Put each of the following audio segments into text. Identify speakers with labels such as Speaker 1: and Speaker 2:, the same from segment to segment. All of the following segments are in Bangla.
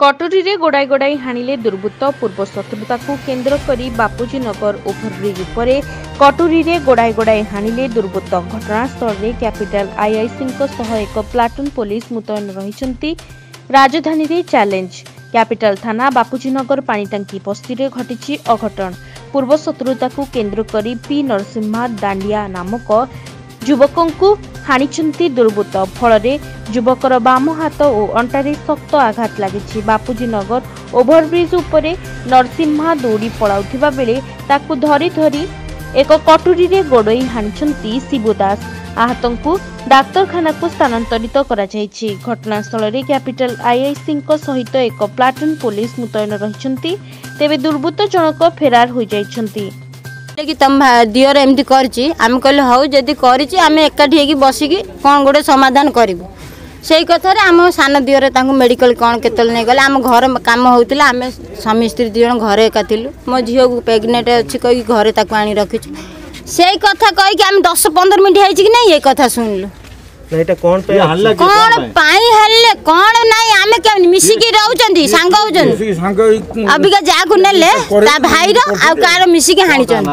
Speaker 1: କଟୁରୀରେ ଗୋଡ଼ାଇ ଗୋଡ଼ାଇ ହାଣିଲେ ଦୁର୍ବୃତ୍ତ ପୂର୍ବ ଶତ୍ରୁତାକୁ କେନ୍ଦ୍ର କରି ବାପୁଜୀ ନଗର ଓଭରବ୍ରିଜ୍ ଉପରେ କଟୁରୀରେ ଗୋଡ଼ାଇ ଗୋଡ଼ାଇ ହାଣିଲେ ଦୁର୍ବୃତ୍ତ ଘଟଣାସ୍ଥଳରେ କ୍ୟାପିଟାଲ ଆଇଆଇସିଙ୍କ ସହ ଏକ ପ୍ଲାଟୁନ୍ ପୋଲିସ ମୁତୟନ ରହିଛନ୍ତି ରାଜଧାନୀରେ ଚ୍ୟାଲେଞ୍ଜ କ୍ୟାପିଟାଲ ଥାନା ବାପୁଜୀନଗର ପାଣିଟାଙ୍କି ବସ୍ତିରେ ଘଟିଛି ଅଘଟଣ ପୂର୍ବ ଶତ୍ରୁତାକୁ କେନ୍ଦ୍ର କରି ପି ନରସିମ୍ହା ଦାଣ୍ଡିଆ ନାମକ ଯୁବକଙ୍କୁ ହାଣିଛନ୍ତି ଦୁର୍ବୃତ୍ତ ଫଳରେ যুবকর বাম হাত ও অন্টারে শক্ত আঘাত লাগিছে বাপুজীনগর ওভরব্রিজ উপরে নরসিংহা দৌড়ি পড়াউথিবা বেলে তাকু ধরি ধরি এক কটুরিরে গোড়াই হাণিছন্তি শিবু দাস আহতঙ্কু ডাক্তারখানাকু স্থানান্তরিত করা করাযাইছি ঘটনাস্থলরে ক্যাপিটাল আইআইসিঙ্ক সহিত এক প্লাটুন পুলিশ মুতয়ন রহিছন্তি তেবে দুর্বৃত্ত জনক ফেরার হই যাইছন্তি
Speaker 2: কি ତମ ଦିଅର ଏମିତି করছি আমি କହିଲେ ହଉ যদি କରିଛି আমি একাঠি ହେଇକି বসিকি কোন ଗୋଟେ সমাধান କରିବୁ সেই কথারে আম সান দিওরে তাঁকু মেডিকাল কোণ কেতলে নেই গলে আম ঘর কাম হোলা আমি স্বামী স্ত্রী দুজন ঘরে একা লু মো ঝিউক প্রেগনেট অছি কই ঘরে তাকে আনি রাখিছু সেই কথা কইকি আমি দশ পনেরো মিনিট হয়েছি কি না এই কথা শুনলু
Speaker 3: কোন
Speaker 2: পাই হেলে কোন নাই আমি কেমন মিশিকি রহুচন্তি সাঙ্গ হউচন্তি অবিকা যাকু নেলে তা ভাইর আর কার মিশিকি হানিচন্তি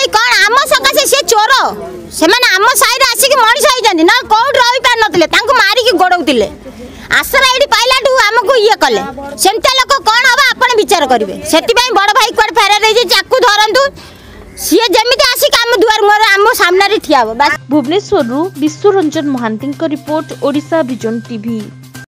Speaker 2: ଚୋର ସେମାନେ ଆମ ସାହିରେ ଆସିକି ମଣିଷ ହେଇଛନ୍ତି ନା କୋଉଠି ରହିପାରିନଥିଲେ ତାଙ୍କୁ ମାରିକି ଗୋଡ଼ଉଥିଲେ ଆଶ୍ରୟ ଏଇଠି ପାଇଲାଠୁ ଆମକୁ ଇଏ କଲେ ସେମିତିଆ ଲୋକ କ'ଣ ହବ ଆପଣ ବିଚାର କରିବେ ସେଥିପାଇଁ ବଡ଼ ଭାଇ କୁଆଡ଼େ ଫେରାର ହେଇଯାଇଛି ଆକୁ ଧରନ୍ତୁ ସିଏ ଯେମିତି ଆସିକି ଆମ ଦୁଆର ମୁହଁରେ ଆମ ସାମ୍ନାରେ ଠିଆ ହବ ବାସ୍
Speaker 1: ଭୁବନେଶ୍ୱରରୁ ବିଶ୍ୱରଞ୍ଜନ ମହାନ୍ତିଙ୍କ ରିପୋର୍ଟ ଓଡ଼ିଶା ଭିଜନ ଟିଭି